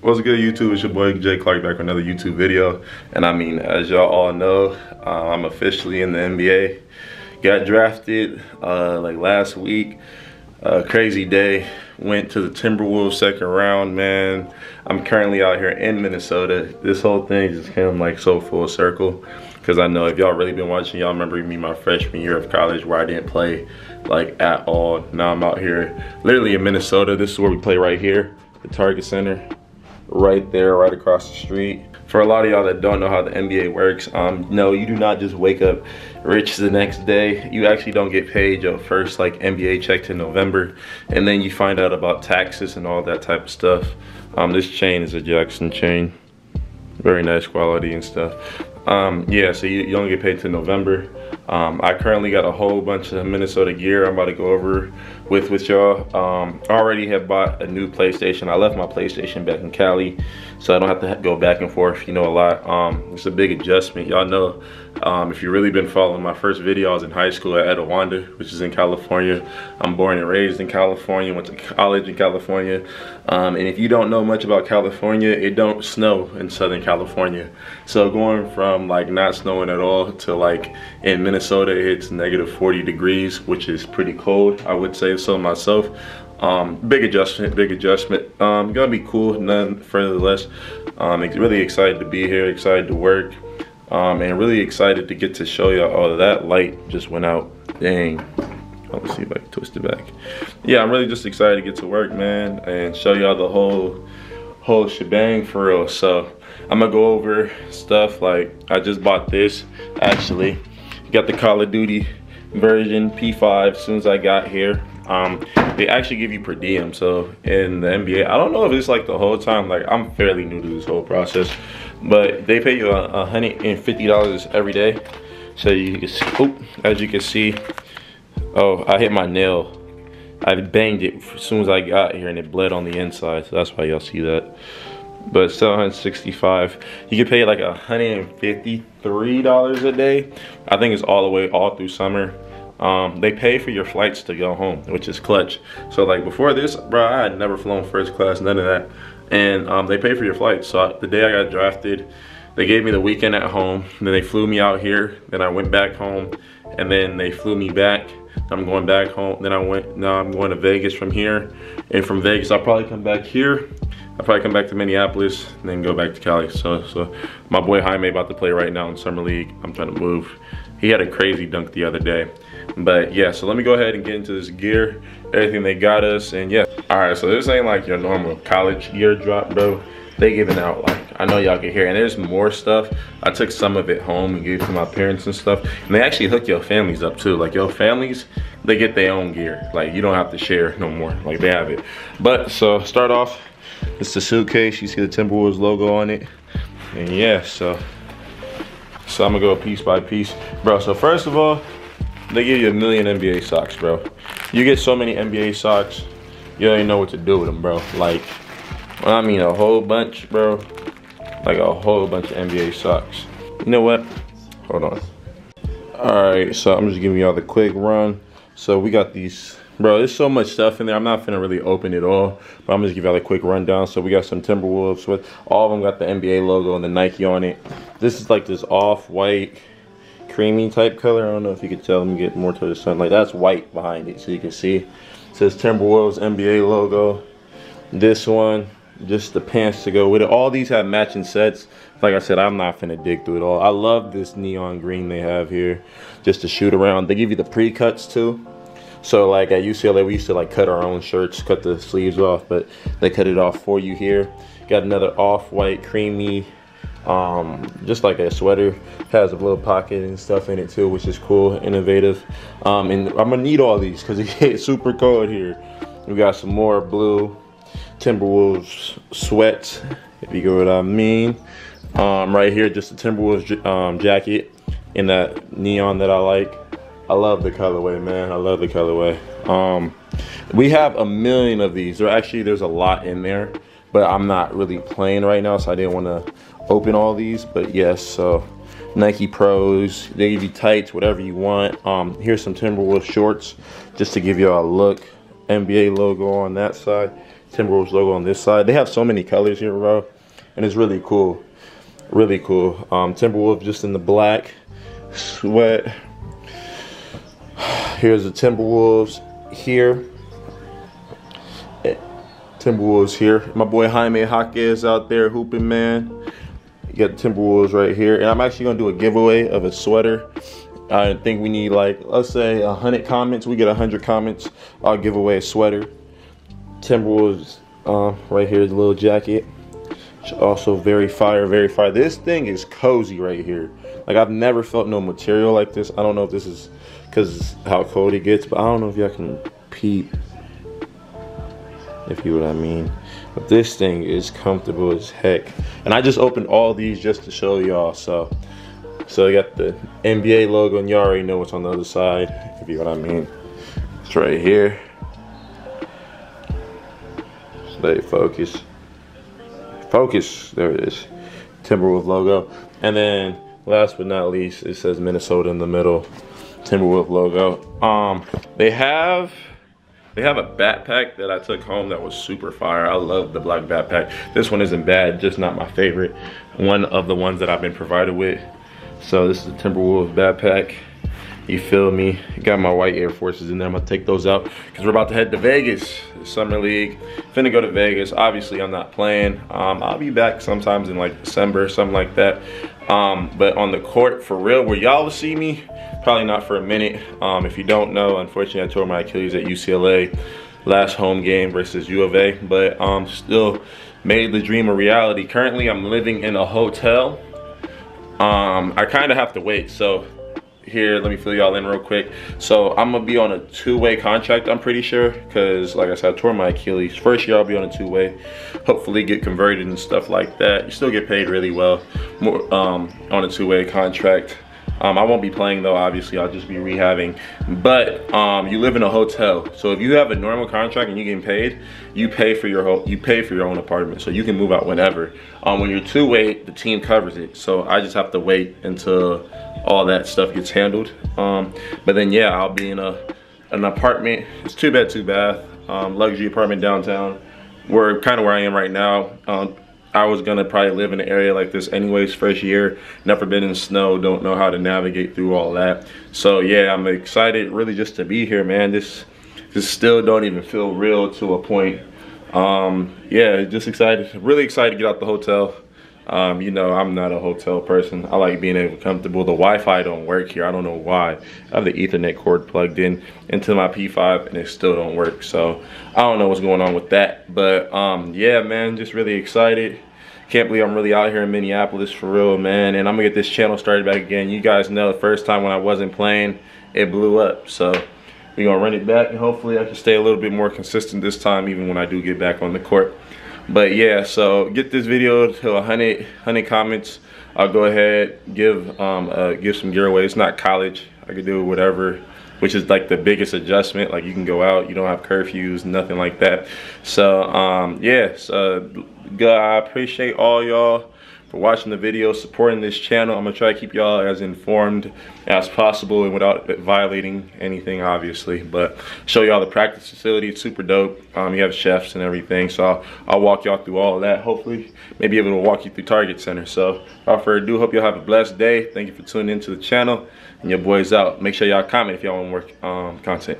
What's good YouTube? It's your boy Jay Clark back with another YouTube video. And I mean, as y'all all know, uh, I'm officially in the NBA. Got drafted uh, like last week. Uh, crazy day. Went to the Timberwolves second round, man. I'm currently out here in Minnesota. This whole thing just came like so full circle. Cause I know if y'all really been watching, y'all remember me my freshman year of college where I didn't play like at all. Now I'm out here literally in Minnesota. This is where we play right here, the Target Center right there, right across the street. For a lot of y'all that don't know how the NBA works, um, no, you do not just wake up rich the next day. You actually don't get paid your first like NBA check to November, and then you find out about taxes and all that type of stuff. Um, this chain is a Jackson chain, very nice quality and stuff. Um, yeah, so you, you don't get paid to November. Um, I currently got a whole bunch of Minnesota gear I'm about to go over with with y'all. Um, already have bought a new PlayStation. I left my PlayStation back in Cali, so I don't have to go back and forth, you know, a lot. Um, it's a big adjustment. Y'all know, um, if you've really been following my first video, I was in high school at Etiwanda, which is in California. I'm born and raised in California, went to college in California. Um, and if you don't know much about California, it don't snow in Southern California. So going from like not snowing at all to like in Minnesota, it's negative 40 degrees, which is pretty cold, I would say so myself. Um, big adjustment, big adjustment. Um, gonna be cool, none further. Um, really excited to be here, excited to work, um, and really excited to get to show y'all. Oh, that light just went out. Dang. Let's see if I can twist it back. Yeah, I'm really just excited to get to work, man, and show y'all the whole whole shebang for real. So I'm gonna go over stuff like I just bought this actually. Got the Call of Duty version P5 as soon as I got here. Um, they actually give you per diem. So in the NBA, I don't know if it's like the whole time, like I'm fairly new to this whole process, but they pay you a $150 every day. So you can see, oh, as you can see, oh, I hit my nail. I banged it as soon as I got here and it bled on the inside. So that's why y'all see that. But 765 you get paid like $153 a day. I think it's all the way all through summer um, they pay for your flights to go home, which is clutch. So like before this, bro, I had never flown first class, none of that. And um, they pay for your flights. So I, the day I got drafted, they gave me the weekend at home. Then they flew me out here. Then I went back home, and then they flew me back. I'm going back home. Then I went. Now I'm going to Vegas from here, and from Vegas I'll probably come back here. I'll probably come back to Minneapolis and then go back to Cali. So, so my boy Jaime about to play right now in summer league. I'm trying to move. He had a crazy dunk the other day. But yeah, so let me go ahead and get into this gear, everything they got us, and yeah. All right, so this ain't like your normal college gear drop, bro. They giving out like, I know y'all can hear, and there's more stuff. I took some of it home and gave it to my parents and stuff. And they actually hook your families up too. Like your families, they get their own gear. Like you don't have to share no more, like they have it. But so start off, it's the suitcase. You see the Timberwolves logo on it. And yeah, so, so I'm gonna go piece by piece. Bro, so first of all, they give you a million NBA socks, bro. You get so many NBA socks, you don't even know what to do with them, bro. Like, I mean a whole bunch, bro. Like a whole bunch of NBA socks. You know what? Hold on. All right, so I'm just giving y'all the quick run. So we got these, bro, there's so much stuff in there. I'm not finna really open it all, but I'm just give y'all a quick rundown. So we got some Timberwolves with, all of them got the NBA logo and the Nike on it. This is like this off-white, creamy type color. I don't know if you could tell. Let me get more to the sun. Like that's white behind it, so you can see. It says Timberwolves NBA logo. This one, just the pants to go with it. All these have matching sets. Like I said, I'm not finna dig through it all. I love this neon green they have here, just to shoot around. They give you the pre-cuts too. So like at UCLA, we used to like cut our own shirts, cut the sleeves off, but they cut it off for you here. Got another off-white creamy um, just like a sweater. Has a little pocket and stuff in it too which is cool innovative. Um, and i'm gonna need all these because it gets super cold here. We got some more blue timberwolves sweats if you get what i mean. Um, right here just a timberwolves um, jacket in that neon that i like i love the colorway man i love the colorway um, we have a million of these there actually there's a lot in there but i'm not really playing right now so i didn't want to open all these, but yes, so Nike Pros, they give you tights, whatever you want. Um, here's some Timberwolves shorts, just to give you a look. NBA logo on that side. Timberwolves logo on this side. They have so many colors here, bro, and it's really cool. Really cool. Um, Timberwolves just in the black sweat. Here's the Timberwolves here. Timberwolves here. My boy Jaime Jaquez out there hooping, man. You got Timberwolves right here. And I'm actually going to do a giveaway of a sweater. I think we need like, let's say 100 comments. We get 100 comments. I'll give away a sweater. Timberwolves uh, right here, the little jacket. Also very fire, very fire. This thing is cozy right here. Like I've never felt no material like this. I don't know if this is because how cold it gets, but I don't know if y'all can peep. If you know what I mean. But this thing is comfortable as heck. And I just opened all these just to show y'all. So so I got the NBA logo and you all already know what's on the other side, if you know what I mean. It's right here. Stay focus. Focus. There it is. Timberwolf logo. And then last but not least, it says Minnesota in the middle. Timberwolf logo. Um, they have they have a backpack that I took home that was super fire. I love the black backpack. This one isn't bad, just not my favorite. One of the ones that I've been provided with. So this is the Timberwolf backpack. You feel me? Got my white Air Forces in there. I'm gonna take those out because we're about to head to Vegas, Summer League. Finna go to Vegas. Obviously, I'm not playing. Um, I'll be back sometimes in like December, something like that. Um, but on the court, for real, where y'all will see me, probably not for a minute. Um, if you don't know, unfortunately, I tore my Achilles at UCLA last home game versus U of A, but um, still made the dream a reality. Currently, I'm living in a hotel. Um, I kind of have to wait, so here let me fill y'all in real quick. So i'm gonna be on a two-way contract i'm pretty sure because like i said i tore my achilles. First year i'll be on a two-way. Hopefully get converted and stuff like that. You still get paid really well. More um, on a two-way contract um, I won't be playing though, obviously, I'll just be rehabbing. But um, you live in a hotel. So if you have a normal contract and you're getting paid, you pay for your you pay for your own apartment. So you can move out whenever. Um, when you're two-way, the team covers it. So I just have to wait until all that stuff gets handled. Um, but then yeah, I'll be in a an apartment. It's two bed, two bath, um, luxury apartment downtown. We're kind of where I am right now. I was gonna probably live in an area like this anyways first year never been in snow don't know how to navigate through all that so yeah I'm excited really just to be here man this this still don't even feel real to a point um yeah just excited really excited to get out the hotel um, you know, I'm not a hotel person. I like being able comfortable. The Wi-Fi don't work here. I don't know why. I have the Ethernet cord plugged in into my P5 and it still don't work. So I don't know what's going on with that. But um, yeah, man, just really excited. Can't believe I'm really out here in Minneapolis for real, man. And I'm gonna get this channel started back again. You guys know the first time when I wasn't playing, it blew up. So we're gonna run it back and hopefully I can stay a little bit more consistent this time, even when I do get back on the court. But yeah, so get this video to 100, 100 comments. I'll go ahead, give um, uh, give some gear away. It's not college. I could do whatever, which is like the biggest adjustment. Like you can go out, you don't have curfews, nothing like that. So um, yeah, so, God, I appreciate all y'all for watching the video, supporting this channel. I'm gonna try to keep y'all as informed as possible and without violating anything, obviously. But show y'all the practice facility. It's super dope. Um, you have chefs and everything. So I'll, I'll walk y'all through all of that. Hopefully, maybe able to walk you through Target Center. So without further ado, hope y'all have a blessed day. Thank you for tuning into the channel. And your boy's out. Make sure y'all comment if y'all want more um, content.